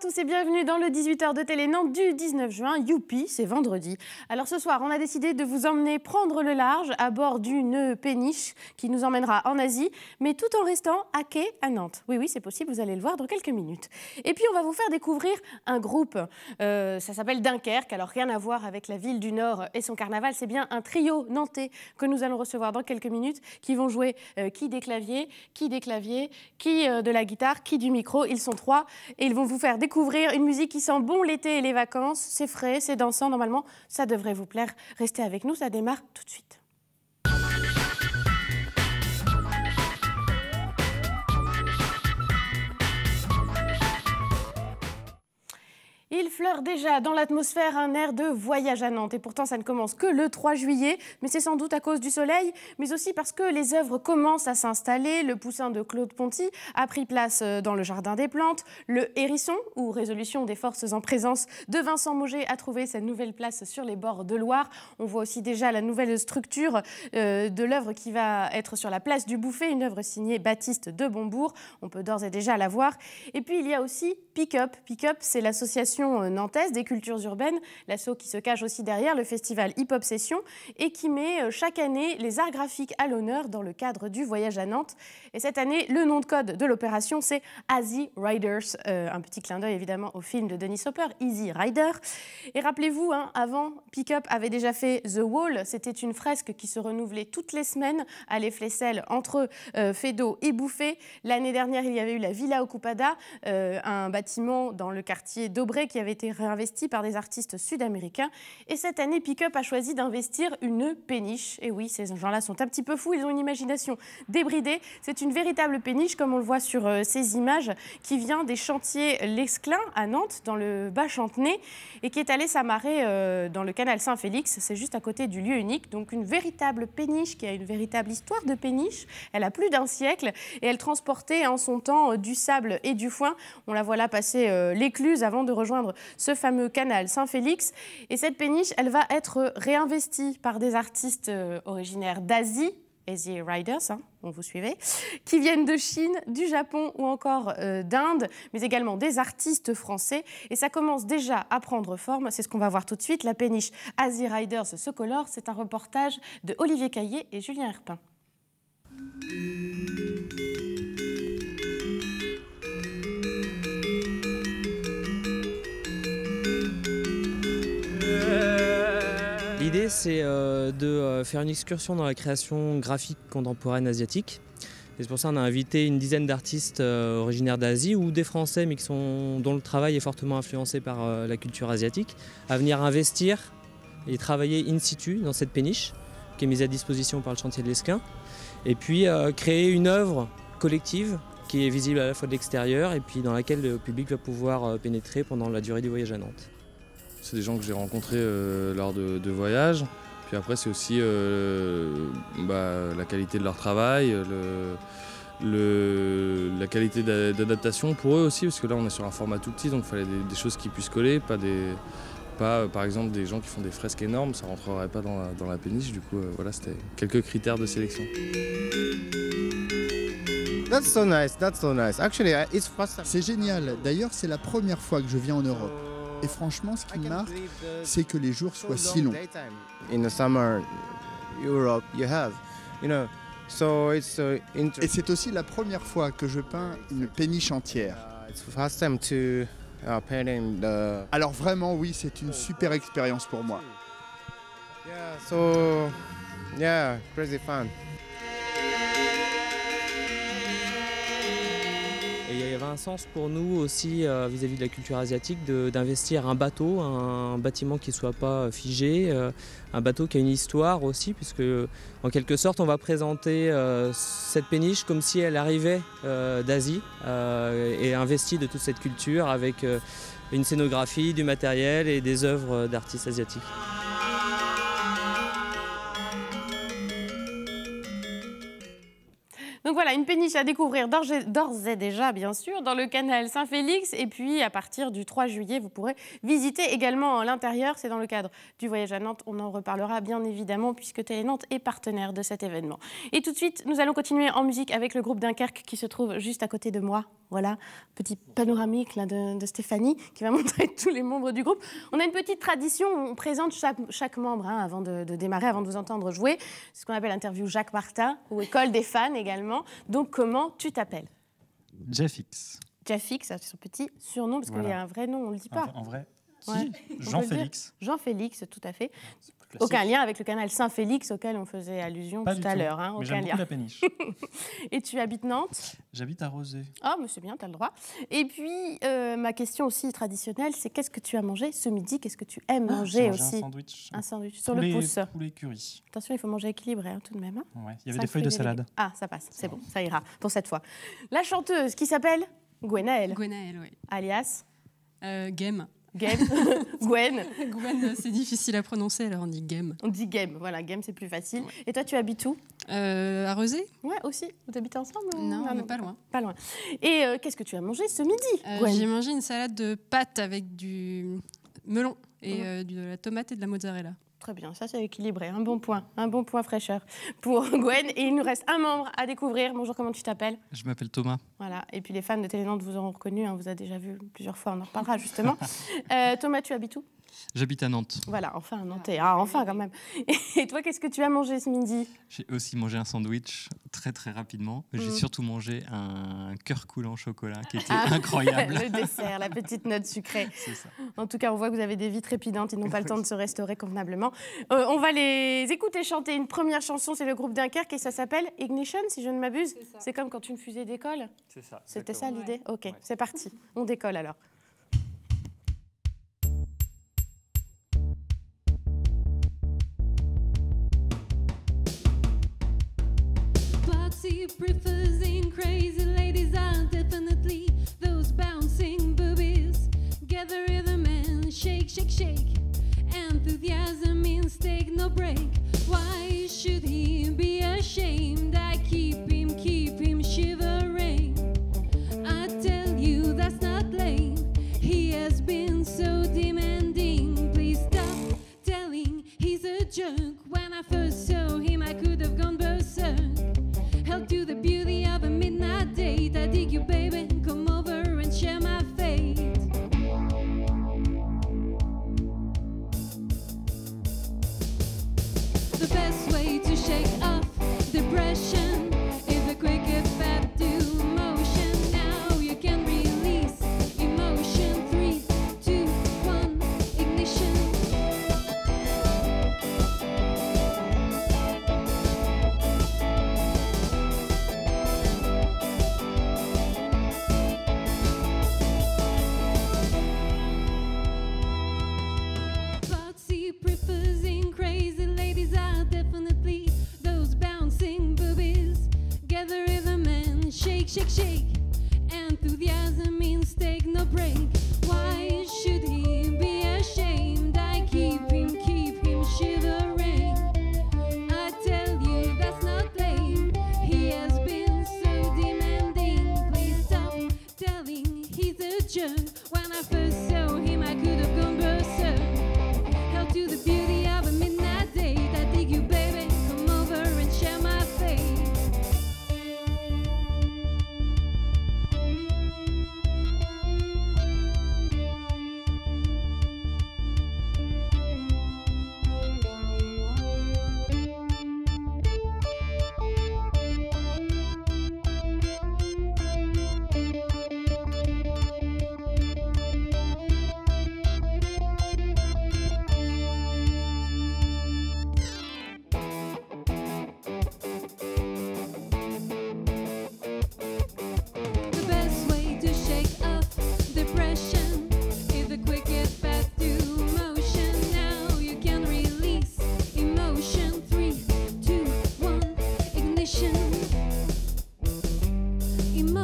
Tous et bienvenue dans le 18h de Télé Nantes du 19 juin. Youpi, c'est vendredi. Alors ce soir, on a décidé de vous emmener prendre le large à bord d'une péniche qui nous emmènera en Asie, mais tout en restant à quai à Nantes. Oui, oui, c'est possible, vous allez le voir dans quelques minutes. Et puis on va vous faire découvrir un groupe. Euh, ça s'appelle Dunkerque, alors rien à voir avec la ville du Nord et son carnaval. C'est bien un trio nantais que nous allons recevoir dans quelques minutes qui vont jouer euh, qui des claviers, qui des claviers, qui euh, de la guitare, qui du micro. Ils sont trois et ils vont vous faire découvrir une musique qui sent bon l'été et les vacances. C'est frais, c'est dansant. Normalement, ça devrait vous plaire. Restez avec nous, ça démarre tout de suite. Il fleure déjà dans l'atmosphère un air de voyage à Nantes. Et pourtant, ça ne commence que le 3 juillet. Mais c'est sans doute à cause du soleil, mais aussi parce que les œuvres commencent à s'installer. Le poussin de Claude Ponty a pris place euh, dans le Jardin des Plantes. Le hérisson, ou résolution des forces en présence de Vincent Mauger, a trouvé sa nouvelle place sur les bords de Loire. On voit aussi déjà la nouvelle structure euh, de l'œuvre qui va être sur la place du Bouffet, une œuvre signée Baptiste de Bombourg. On peut d'ores et déjà la voir. Et puis, il y a aussi Pick Up. Pick Up, c'est l'association euh, nantaise des cultures urbaines, l'asso qui se cache aussi derrière le festival Hip Hop Session et qui met euh, chaque année les arts graphiques à l'honneur dans le cadre du voyage à Nantes. Et cette année, le nom de code de l'opération, c'est Easy Riders, euh, un petit clin d'œil évidemment au film de Denis Hopper, Easy Rider. Et rappelez-vous, hein, avant, Pickup avait déjà fait The Wall, c'était une fresque qui se renouvelait toutes les semaines à les Flesselles entre euh, et Bouffé. L'année dernière, il y avait eu la Villa Ocupada, un bâtiment dans le quartier d'Aubray qui avait été réinvesti par des artistes sud-américains. Et cette année, Pickup a choisi d'investir une péniche. Et oui, ces gens-là sont un petit peu fous, ils ont une imagination débridée. C'est une véritable péniche, comme on le voit sur euh, ces images, qui vient des chantiers L'Esclin à Nantes, dans le bas Chantenay, et qui est allée s'amarrer euh, dans le canal Saint-Félix. C'est juste à côté du lieu unique. Donc une véritable péniche qui a une véritable histoire de péniche. Elle a plus d'un siècle et elle transportait en son temps euh, du sable et du foin. On la voit là passer l'écluse avant de rejoindre ce fameux canal Saint-Félix. Et cette péniche, elle va être réinvestie par des artistes euh, originaires d'Asie, Easy Riders, hein, on vous suivez, qui viennent de Chine, du Japon ou encore euh, d'Inde, mais également des artistes français. Et ça commence déjà à prendre forme. C'est ce qu'on va voir tout de suite. La péniche Easy Riders se colore. C'est un reportage de Olivier Caillé et Julien Herpin. L'idée, c'est euh, de euh, faire une excursion dans la création graphique contemporaine asiatique. c'est pour ça qu'on a invité une dizaine d'artistes euh, originaires d'Asie ou des Français, mais qui sont, dont le travail est fortement influencé par la culture asiatique, à venir investir et travailler in situ dans cette péniche qui est mise à disposition par le chantier de l'Esquin. Et puis créer une œuvre collective qui est visible à la fois de l'extérieur et puis dans laquelle le public va pouvoir pénétrer pendant la durée du voyage à Nantes. C'est des gens que j'ai rencontrés euh, lors de, voyages. Puis après, c'est aussi euh, bah, la qualité de leur travail, la qualité d'adaptation pour eux aussi, parce que là, on est sur un format tout petit, donc il fallait des, choses qui puissent coller, pas des, pas par exemple des gens qui font des fresques énormes, ça rentrerait pas dans la, péniche. Du coup, euh, voilà, c'était quelques critères de sélection. C'est génial. D'ailleurs, c'est la première fois que je viens en Europe. Et franchement, ce qui me marque, c'est que les jours soient si longs. Et c'est aussi la première fois que je peins une péniche entière. Uh, uh, Alors vraiment, oui, c'est une super expérience pour moi. Yeah, so yeah, crazy fun. Avait un sens pour nous aussi euh, vis-à-vis de la culture asiatique d'investir un bateau, un, bâtiment qui ne soit pas figé, euh, un bateau qui a une histoire aussi, puisque en quelque sorte on va présenter euh, cette péniche comme si elle arrivait d'Asie et investie de toute cette culture avec une scénographie, du matériel et des œuvres d'artistes asiatiques. Voilà, une péniche à découvrir d'ores et déjà, bien sûr, dans le canal Saint-Félix. Et puis, à partir du 3 juillet, vous pourrez visiter également l'intérieur. C'est dans le cadre du voyage à Nantes. On en reparlera bien évidemment, puisque Télé Nantes est partenaire de cet événement. Et tout de suite, nous allons continuer en musique avec le groupe Dunkerque qui se trouve juste à côté de moi. Voilà, petit panoramique là, de, Stéphanie qui va montrer tous les membres du groupe. On a une petite tradition, on présente chaque, membre hein, avant de, démarrer, avant de vous entendre jouer. C'est ce qu'on appelle l'interview Jacques Martin ou école des fans également. Donc comment tu t'appelles Jeffix. Jeffix, c'est son petit surnom parce qu'il y a un vrai nom, on ne le dit pas. En vrai Jean-Félix. Jean-Félix, tout à fait. Aucun lien avec le canal Saint-Félix auquel on faisait allusion tout, à l'heure. Hein, aucun lien. la péniche. Et tu habites Nantes? J'habite à Rosé. Ah, mais c'est bien, tu as le droit. Et puis, euh, ma question aussi traditionnelle, c'est qu'est-ce que tu as mangé ce midi? Qu'est-ce que tu aimes ah, manger aussi un sandwich. Un sandwich sur le pouce. Poulet curry. Attention, il faut manger équilibré hein, tout de même. Hein. Ouais. Il y avait des feuilles de salade. Ah, ça passe, c'est bon, ça ira pour cette fois. La chanteuse qui s'appelle Gwenaëlle. Gwenaëlle, oui. Alias? Euh, Game. Game. Gwen. Gwen, c'est difficile à prononcer, alors on dit Game. On dit Game, voilà, Game c'est plus facile. Et toi, tu habites où? Euh, À Rezé Ouais, aussi. Vous habitez ensemble Non, non, pas loin. Pas loin. Et euh, qu'est-ce que tu as mangé ce midi euh, J'ai mangé une salade de pâtes avec du melon et de la tomate et de la mozzarella. Très bien, ça c'est équilibré, un bon point, un bon point fraîcheur pour Gwen. Et il nous reste un membre à découvrir. Bonjour, comment tu t'appelles? Je m'appelle Thomas. Voilà, et puis les fans de Télénante vous auront reconnu, hein, vous a déjà vu plusieurs fois, on en reparlera justement. Euh, Thomas, tu habites où? J'habite à Nantes. Voilà, enfin un Nantais. Ah, enfin quand même. Et toi, qu'est-ce que tu as mangé ce midi? J'ai aussi mangé un sandwich très très rapidement. J'ai mm. surtout mangé un cœur coulant chocolat qui était ah, incroyable. le dessert, la petite note sucrée. Ça. En tout cas, on voit que vous avez des vies trépidantes. Ils n'ont pas le temps de se restaurer convenablement. Euh, on va les écouter chanter une première chanson. C'est le groupe Dunkerque et ça s'appelle Ignition, si je ne m'abuse. C'est comme quand une fusée décolle. C'est ça. C'était ça l'idée? Ok, c'est parti. On décolle alors. Prefers in crazy ladies are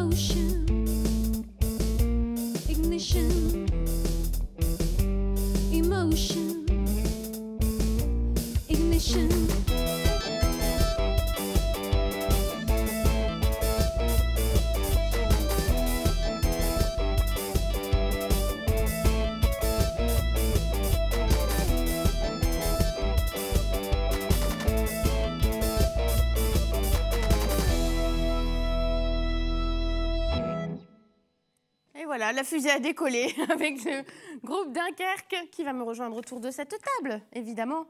motion ignition. La fusée a décollé avec le groupe Dunkerque qui va me rejoindre autour de cette table, évidemment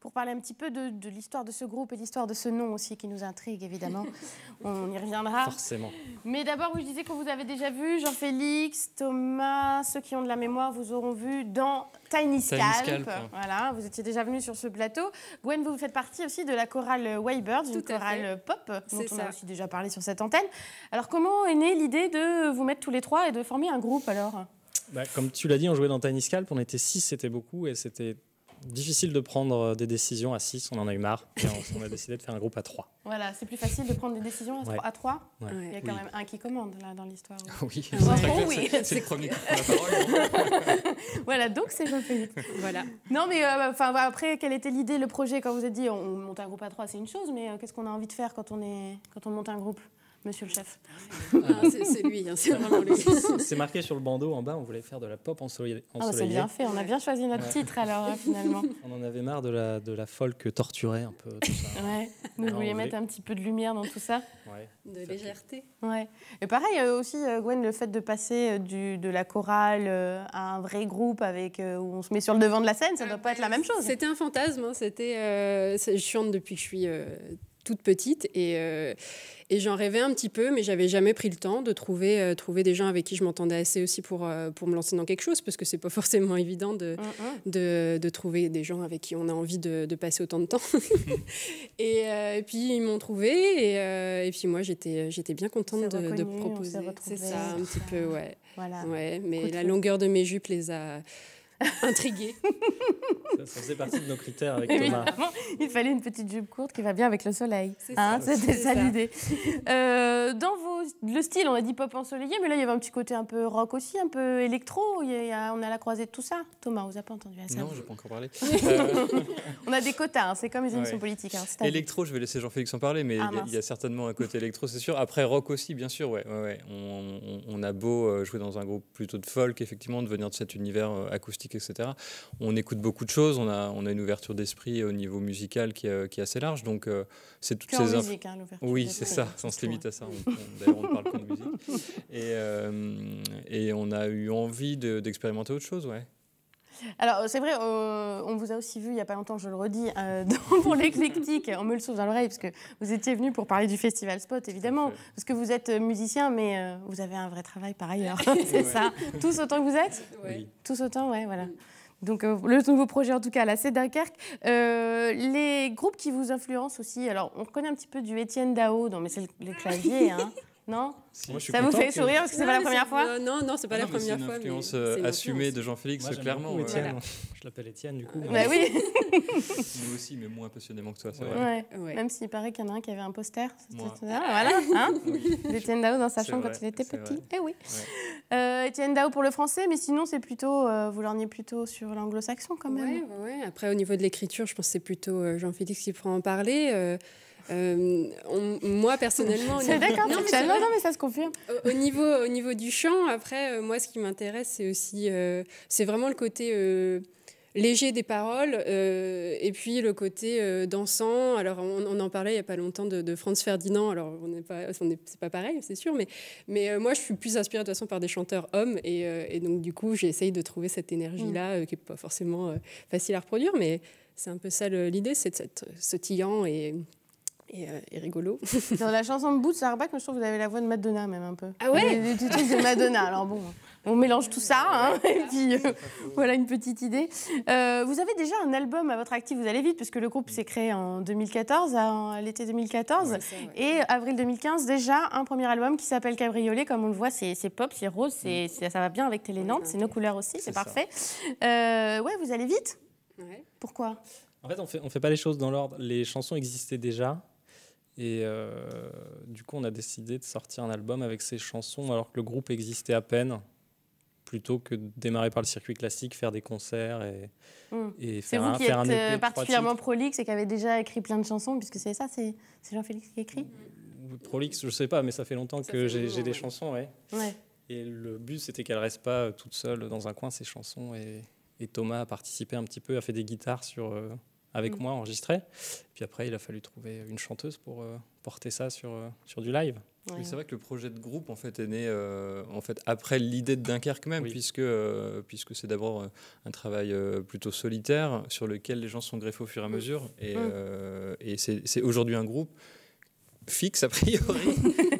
pour parler un petit peu de, l'histoire de ce groupe et l'histoire de ce nom aussi qui nous intrigue, évidemment. On y reviendra. Forcément. Mais d'abord, je disais que vous avez déjà vu Jean-Félix, Thomas, ceux qui ont de la mémoire vous auront vu dans Tiny Scalp. Voilà, vous étiez déjà venu sur ce plateau. Gwen, vous faites partie aussi de la chorale Waybirds, une chorale pop dont on a aussi déjà parlé sur cette antenne. Alors, comment est née l'idée de vous mettre tous les trois et de former un groupe alors? Bah, comme tu l'as dit, on jouait dans Tiny Scalp, on était six, c'était beaucoup, et c'était difficile de prendre euh, des décisions à 6, on en a eu marre. Et on, a décidé de faire un groupe à 3. Voilà, c'est plus facile de prendre des décisions à 3 Il y a quand même un qui commande là dans l'histoire. Oui, oui. c'est le premier qui prend la parole. voilà, donc c'est Jean-Philippe. voilà. Non, mais euh, enfin après, quelle était l'idée, le projet? Quand vous êtes dit on, monte un groupe à 3, c'est une chose, mais euh, qu'est-ce qu'on a envie de faire quand on, est, quand on monte un groupe? Monsieur le chef. Ah, c'est lui, hein, c'est vraiment lui. C'est marqué sur le bandeau en bas, on voulait faire de la pop ensoleillée. Ah, c'est bien fait, on a bien choisi notre titre alors, hein, finalement. On en avait marre de la, de la folk torturée un peu. Tout ça. Ouais, nous voulions mettre un petit peu de lumière dans tout ça. Ouais. De légèreté. Ouais. Et pareil euh, aussi, euh, Gwen, le fait de passer euh, du, de la chorale à un vrai groupe avec, où on se met sur le devant de la scène, ça ne doit pas être la même chose. C'était un fantasme, hein, c'était, je chante depuis que je suis toute petite et, euh, et j'en rêvais un petit peu, mais j'avais jamais pris le temps de trouver, euh, trouver des gens avec qui je m'entendais assez aussi pour, euh, pour me lancer dans quelque chose, parce que c'est pas forcément évident de, mm, mm. de, de, trouver des gens avec qui on a envie de, de passer autant de temps. et, et, puis ils m'ont trouvé et, et, puis moi j'étais, j'étais bien contente de, de, proposer. C'est ça, un petit peu, ouais. Voilà. ouais mais la longueur de mes jupes les a intrigué. ça, faisait partie de nos critères avec Thomas. Il fallait une petite jupe courte qui va bien avec le soleil. Hein, C'était ça, l'idée. Euh, dans vos, le style, on a dit pop ensoleillé, mais là il y avait un petit côté un peu rock aussi, un peu électro. Il y a, on a la croisée de tout ça. Thomas, vous avez pas entendu ça Non, je n'ai pas encore parlé. on a des quotas, hein, c'est comme les émissions politiques. Hein, électro, je vais laisser Jean-Félix en parler, mais ah, il y, a certainement un côté électro, c'est sûr. Après rock aussi, bien sûr. Ouais, ouais, On, on, a beau euh, jouer dans un groupe plutôt de folk, effectivement, de venir de cet univers euh, acoustique etc. On écoute beaucoup de choses, on a, on a une ouverture d'esprit au niveau musical qui, est, qui est assez large. Donc, euh, c'est toutes ces musique, hein, Oui, c'est ça, on se limite à ça. On parle que de musique. Et, euh, et on a eu envie d'expérimenter autre chose, ouais. Alors, c'est vrai, euh, on vous a aussi vu il n'y a pas longtemps, je le redis, pour l'éclectique, on me le souffle dans l'oreille, parce que vous étiez venu pour parler du Festival Spot, évidemment, parce que vous êtes musicien, mais vous avez un vrai travail par ailleurs, c'est ça Tous autant que vous êtes Oui. Tous autant, ouais, voilà. Donc euh, le nouveau projet en tout cas, là, c'est Dunkerque. Euh, les groupes qui vous influencent aussi, alors on connaît un petit peu du Étienne Dao, non mais c'est les claviers, hein non Ça vous fait sourire parce que c'est pas la première fois Non, non, c'est pas la première fois. C'est une influence euh, assumée de Jean-Félix, clairement. Je l'appelle Étienne, du coup. Bah oui. Nous aussi, mais moins passionnément que toi, c'est vrai. Même s'il paraît qu'il y en a un qui avait un poster. voilà, hein Étienne Dao dans sa chambre quand il était petit. Eh oui. Euh, Étienne Dao pour le français, mais sinon, c'est plutôt, euh, vous lorgnez plutôt sur l'anglo-saxon quand même. Oui, Après, au niveau de l'écriture, je pense que c'est plutôt Jean-Félix qui pourra en parler. Euh, moi, personnellement. C'est d'accord, non, mais ça se confirme. Au, niveau, au niveau du chant, après, euh, moi, ce qui m'intéresse, c'est aussi. Euh, c'est vraiment le côté léger des paroles et puis le côté dansant. Alors, on, en parlait il n'y a pas longtemps de, Franz Ferdinand. Alors, on n'est pas, c'est pas pareil, c'est sûr, mais, mais moi, je suis plus inspirée de toute façon par des chanteurs hommes et, et donc, du coup, j'essaye de trouver cette énergie-là qui n'est pas forcément facile à reproduire, mais c'est un peu ça l'idée, c'est d'être sautillant et euh, et, rigolo. Dans la chanson de Boots, Sarbac, je trouve que vous avez la voix de Madonna même un peu. Ah ouais Des, des trucs de Madonna. Alors bon, on mélange tout ça, hein, et puis euh, voilà une petite idée. Euh, vous avez déjà un album à votre actif, vous allez vite, puisque le groupe s'est créé en 2014, à, l'été 2014, et avril 2015, déjà un premier album qui s'appelle Cabriolet, comme on le voit, c'est pop, c'est rose, c'est ça va bien avec Télénante, c'est nos couleurs aussi, c'est parfait. ouais, vous allez vite? Ouais. Pourquoi? En fait, on fait, on fait pas les choses dans l'ordre. Les chansons existaient déjà. Et euh, du coup, on a décidé de sortir un album avec ces chansons alors que le groupe existait à peine, plutôt que de démarrer par le circuit classique, faire des concerts et, mmh. et faire, un, faire un C'est vous qui êtes particulièrement prolixe et qui avez déjà écrit plein de chansons, puisque c'est ça, c'est Jean-Félix qui écrit Prolixe, je sais pas, mais ça fait longtemps que j'ai des chansons, ouais. ouais. Et le but, c'était qu'elle reste pas toute seule dans un coin, ces chansons. Et, et, Thomas a participé un petit peu, a fait des guitares sur, euh, avec mm. moi enregistré. Puis après, il a fallu trouver une chanteuse pour, euh, porter ça sur, sur du live. C'est vrai que le projet de groupe en fait est né euh, en fait après l'idée de Dunkerque même, puisque euh, puisque c'est d'abord euh, un travail plutôt solitaire sur lequel les gens sont greffés au fur et à mesure, et, et c'est aujourd'hui un groupe fixe a priori.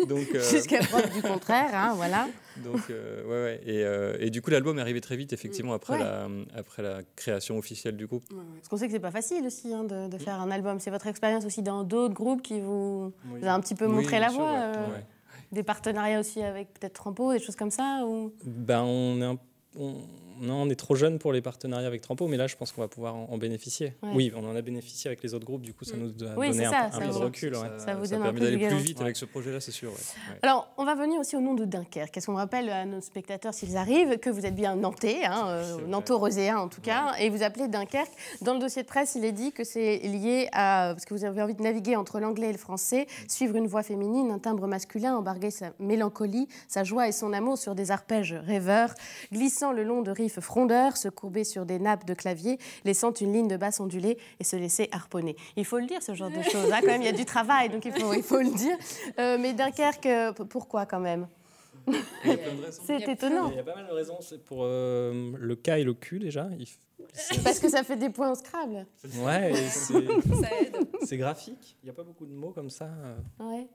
Jusqu'à preuve du contraire, hein, voilà. Donc, ouais, ouais. Et, et, du coup, l'album est arrivé très vite, effectivement, après, la, après la création officielle du groupe. Parce qu'on sait que c'est pas facile aussi hein, de, de, faire un album. C'est votre expérience aussi dans d'autres groupes qui vous, a un petit peu montré la voie. Des partenariats aussi avec peut-être Trampo, des choses comme ça ou... ben, on est un non, on est trop jeune pour les partenariats avec Trampo, mais là, je pense qu'on va pouvoir en, bénéficier. Oui, on en a bénéficié avec les autres groupes, du coup, ça mm. nous a donné un, peu de recul. Ça, vous donne permet d'aller plus vite avec ce projet-là, c'est sûr. Alors, on va venir aussi au nom de Dunkerque. Qu'est-ce qu'on rappelle à nos spectateurs s'ils arrivent que vous êtes bien nantais, hein, euh, nanto-roséen en tout cas, et vous appelez Dunkerque. Dans le dossier de presse, il est dit que c'est lié à. parce que vous avez envie de naviguer entre l'anglais et le français, suivre une voix féminine, un timbre masculin, embarguer sa mélancolie, sa joie et son amour sur des arpèges rêveurs, glissant le long de rives frondeurs, se courber sur des nappes de clavier, laissant une ligne de basse ondulée et se laisser harponner. Il faut le dire, ce genre de choses. Hein, quand même, il y a du travail, donc il faut, il faut le dire. Euh, mais Dunkerque, euh, pourquoi quand même? C'est étonnant. Il y a pas mal de raisons. Pour euh, le K et le Q déjà. Parce que ça fait des points au Scrabble. Ouais, c'est graphique. Il n'y a pas beaucoup de mots comme ça. Ouais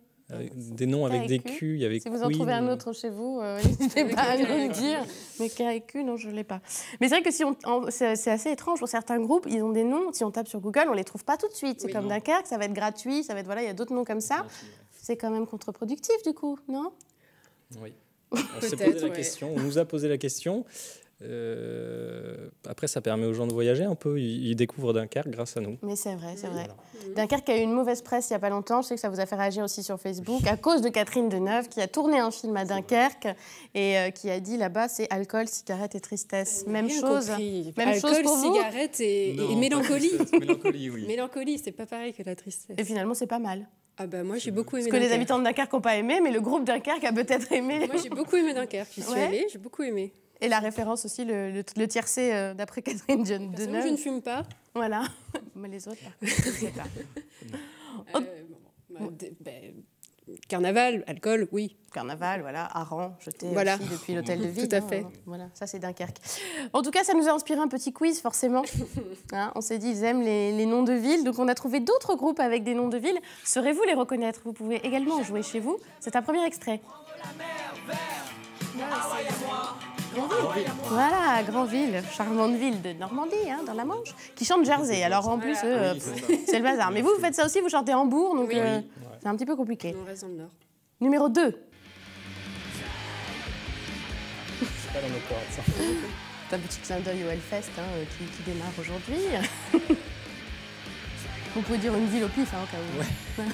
des noms avec des Q. Il y avait si vous en trouvez un autre chez vous, euh, n'hésitez pas à nous le dire. Mais K et Q, non, je ne l'ai pas. Mais c'est vrai que si on, c'est assez étrange pour certains groupes, ils ont des noms. Si on tape sur Google, on ne les trouve pas tout de suite. C'est comme Dunkerque, ça va être gratuit, ça va être voilà, il y a d'autres noms comme ça. C'est quand même contre-productif du coup, non? Oui. On s'est posé la question, on nous a posé la question. Euh, après, ça permet aux gens de voyager un peu. Ils, découvrent Dunkerque grâce à nous. Mais c'est vrai, c'est vrai. Dunkerque a eu une mauvaise presse il n'y a pas longtemps. Je sais que ça vous a fait réagir aussi sur Facebook à cause de Catherine Deneuve qui a tourné un film à Dunkerque et euh, qui a dit là-bas c'est alcool, cigarette et tristesse. Même chose. Même alcool, chose pour cigarette et, mélancolie. mélancolie, oui. Mélancolie, c'est pas pareil que la tristesse. Et finalement, c'est pas mal. Ah bah moi j'ai beaucoup aimé. Parce que les habitants de Dunkerque n'ont pas aimé, mais le groupe Dunkerque a peut-être aimé. Moi j'ai beaucoup aimé Dunkerque. J'y suis allée, j'ai beaucoup aimé. Et la référence aussi, le, le, tiercé euh, d'après Catherine John Je ne fume pas. Voilà. Mais les autres, par contre, je ne sais pas. Euh, bah, ben, carnaval, alcool, oui. Carnaval, voilà, Aran, jeté voilà. aussi depuis l'hôtel de ville. Tout à hein, fait. voilà, ça c'est Dunkerque. En tout cas, ça nous a inspiré un petit quiz, forcément. Hein, on s'est dit, ils aiment les, les, noms de villes, donc on a trouvé d'autres groupes avec des noms de villes. Saurez-vous les reconnaître? Vous pouvez également jouer chez vous. C'est un premier extrait. Voilà, Grandville, charmante ville de Normandie, hein, dans la Manche, qui chante Jersey. Alors en plus, euh, c'est le bazar. Mais vous, vous faites ça aussi, vous chantez Hambourg, donc euh, c'est un petit peu compliqué. On reste dans le Nord. Numéro 2. C'est pas dans notre cordes, ça. C'est un petit clin d'œil au Hellfest hein, euh, qui, qui, démarre aujourd'hui. vous pouvez dire une ville au pif, hein, au cas où.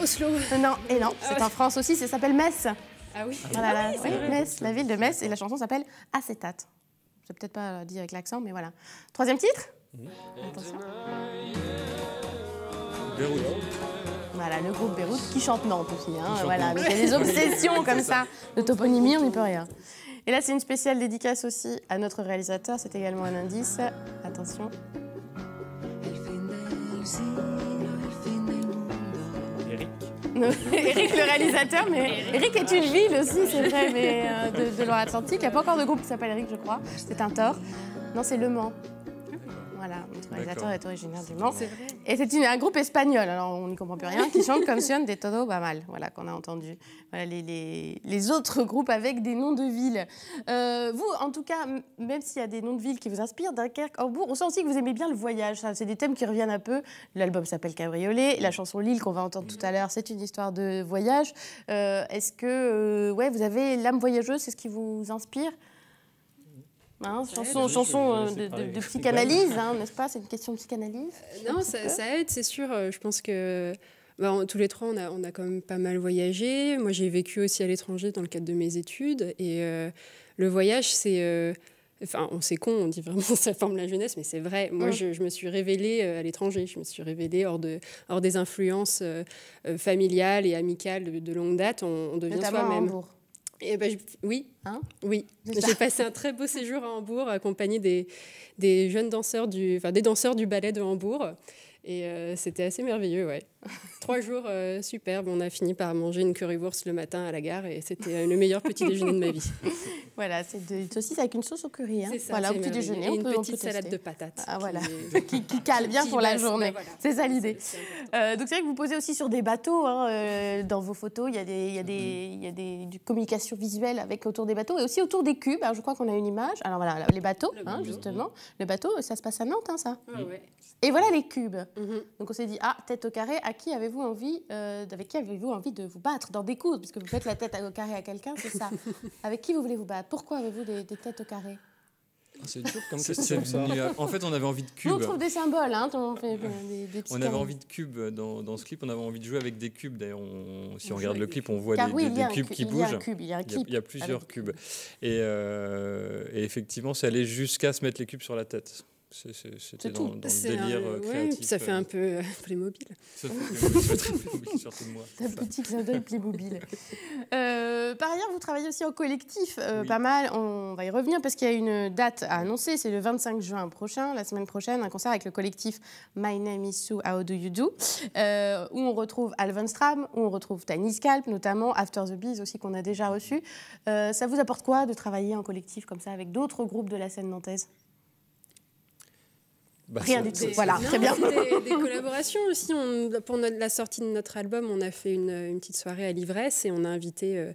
Oslo. Non, et non, c'est en France aussi, ça s'appelle Metz. Ah oui, voilà, ah la, Metz, la ville de Metz, et la chanson s'appelle Acétate. Je vais peut-être pas dit avec l'accent, mais voilà. Troisième titre Attention. Beyrouth. Voilà, le groupe Beyrouth qui chante Nantes aussi. Hein, voilà, il y a des obsessions comme ça de toponymie, on n'y peut rien. Et là, c'est une spéciale dédicace aussi à notre réalisateur. C'est également un indice. Attention. Eric le réalisateur, mais Eric est une ville aussi, c'est vrai, mais euh, de, de Loire-Atlantique. Il n'y a pas encore de groupe qui s'appelle Eric, je crois. C'est un tort. Non, c'est Le Mans. Voilà, notre réalisateur est originaire du Mans. Vrai. Et c'est un groupe espagnol, alors on n'y comprend plus rien, qui chante comme Sion de Todo va mal, voilà, qu'on a entendu. Voilà, les, les, les, autres groupes avec des noms de villes. Euh, vous, en tout cas, même s'il y a des noms de villes qui vous inspirent, Dunkerque, Hambourg, on sent aussi que vous aimez bien le voyage. C'est des thèmes qui reviennent un peu. L'album s'appelle Cabriolet, la chanson Lille qu'on va entendre tout à l'heure, c'est une histoire de voyage. Euh, Est-ce que euh, ouais, vous avez l'âme voyageuse, c'est ce qui vous inspire? Hein, chanson, chanson euh, de, psychanalyse, hein, n'est-ce pas? C'est une question de psychanalyse euh, Non, ça, aide, c'est sûr. Euh, je pense que bah, tous les trois, on a, on a, quand même pas mal voyagé. Moi, j'ai vécu aussi à l'étranger dans le cadre de mes études. Et le voyage, c'est... Enfin, on sait con, on dit vraiment ça forme la jeunesse, mais c'est vrai. Moi, je, me suis révélée à l'étranger. Je me suis révélée hors, de, hors des influences familiales et amicales de, longue date. On, on devient soi-même. Et ben, oui, hein? Oui. J'ai passé un très beau séjour à Hambourg, accompagné des, des jeunes danseurs du, enfin, des danseurs du ballet de Hambourg. Et euh, c'était assez merveilleux, ouais. Trois jours euh, superbes. On a fini par manger une currywurst le matin à la gare et c'était euh, le meilleur petit déjeuner de ma vie. voilà, c'est de saucisse avec une sauce au curry. Hein. C'est ça. Voilà, au petit déjeuner. Et une petite salade de patates. Ah, voilà. qui, cale bien pour la journée. C'est ça l'idée. Euh, donc c'est vrai que vous posez aussi sur des bateaux. Hein, dans vos photos, il y a des, il y a des, il y a des, du communication visuelle avec autour des bateaux et aussi autour des cubes. Alors je crois qu'on a une image. Alors voilà, les bateaux, hein, justement. Le bateau, ça se passe à Nantes, hein, ça. Ah, ouais. Et voilà les cubes. Mhm. Donc on s'est dit, ah, tête au carré, à qui avez-vous envie, euh, avec qui avez-vous envie de vous battre dans des coups Parce que vous faites la tête au carré à quelqu'un, c'est ça. avec qui vous voulez vous battre? Pourquoi avez-vous des, têtes au carré? Ah, c'est dur comme question. En fait, on avait envie de cubes. on trouve des symboles. Hein, on, fait des, on avait envie de cubes dans, dans, ce clip. On avait envie de jouer avec des cubes. D'ailleurs, si on, regarde le clip, on voit des, des, cubes qui bougent. Il y a, il y a plusieurs cubes. Et, euh, et effectivement, c'est aller jusqu'à se mettre les cubes sur la tête. C'était dans, dans, le délire euh, créatif. ça fait un peu euh, Playmobil. Ça fait très Playmobil, surtout moi. Un petit clin d'œil Playmobil. euh, par ailleurs, vous travaillez aussi en collectif, euh, pas mal. On va y revenir parce qu'il y a une date à annoncer. C'est le 25 juin prochain, la semaine prochaine, un concert avec le collectif My Name is Sue, How Do You Do, où on retrouve Alvin Stram, où on retrouve Tiny Scalp, notamment After the Bees aussi qu'on a déjà reçu. ça vous apporte quoi de travailler en collectif comme ça avec d'autres groupes de la scène nantaise? Bah, Rien du tout. Voilà, très bien. Des, des, collaborations aussi. On, pour la sortie de notre album, on a fait une, une, petite soirée à l'ivresse et on a invité euh,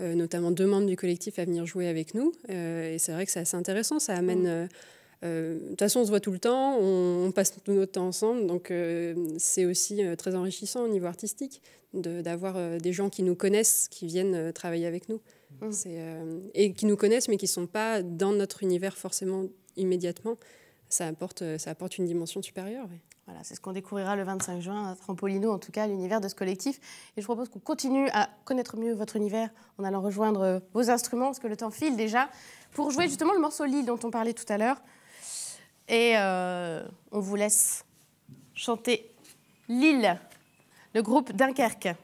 euh, notamment deux membres du collectif à venir jouer avec nous. Euh, et c'est vrai que c'est assez intéressant. Ça amène. De toute façon, on se voit tout le temps, on, on passe tout notre temps ensemble, donc c'est aussi très enrichissant au niveau artistique d'avoir des gens qui nous connaissent, qui viennent travailler avec nous. Mmh. et qui nous connaissent, mais qui ne sont pas dans notre univers forcément immédiatement ça apporte, euh, ça apporte une dimension supérieure. Voilà, c'est ce qu'on découvrira le 25 juin à Trampolino, en tout cas, l'univers de ce collectif. Et je propose qu'on continue à connaître mieux votre univers en allant rejoindre euh, vos instruments, parce que le temps file déjà, pour jouer justement le morceau Lille dont on parlait tout à l'heure. Et euh, on vous laisse chanter Lille, le groupe Dunkerque,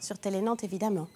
sur Télé Nantes évidemment.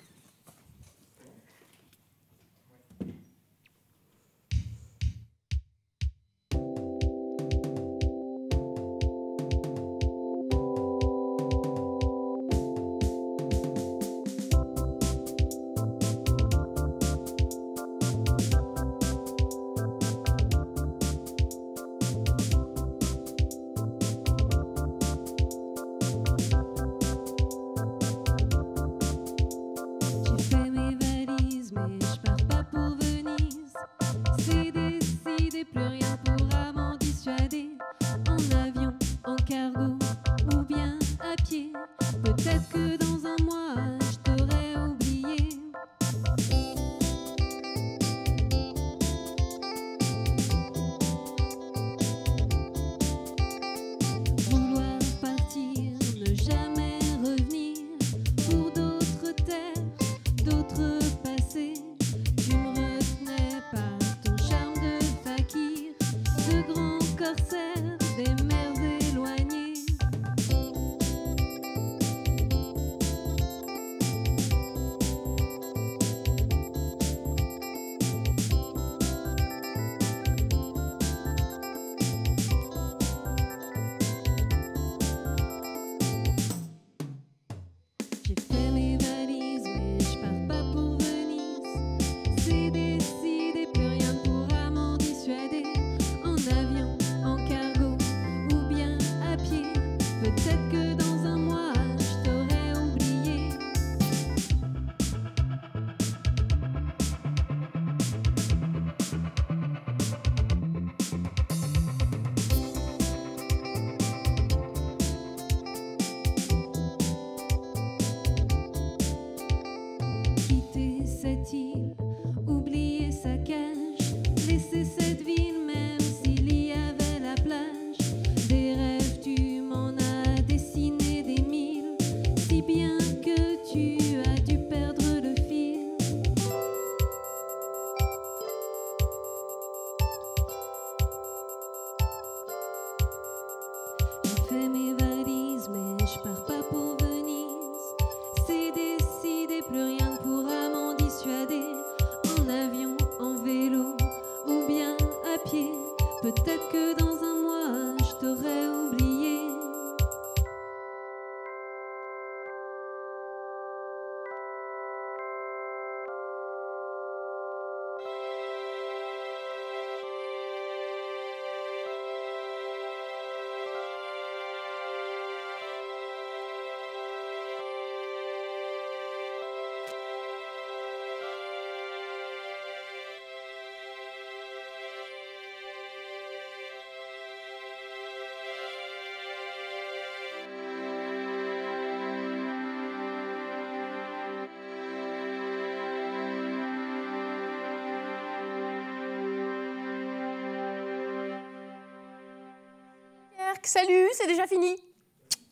Salut, c'est déjà fini.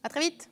À très vite.